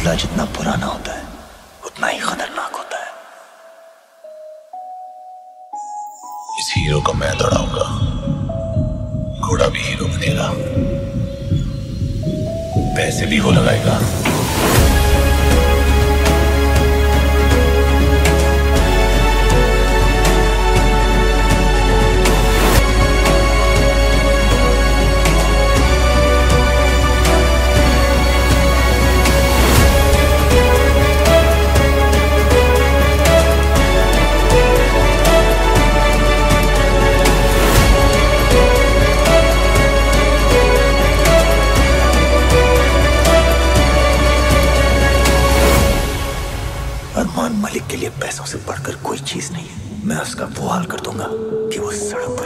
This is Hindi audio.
जितना पुराना होता है, उतना ही खतरनाक होता है। इस हीरो को मैं दौड़ाऊँगा। घोड़ा भी हीरो बनेगा। पैसे भी वो लगाएगा। मलिक के लिए पैसों से बढ़कर कोई चीज़ नहीं है। मैं उसका हाल कर दूँगा कि वो सड़क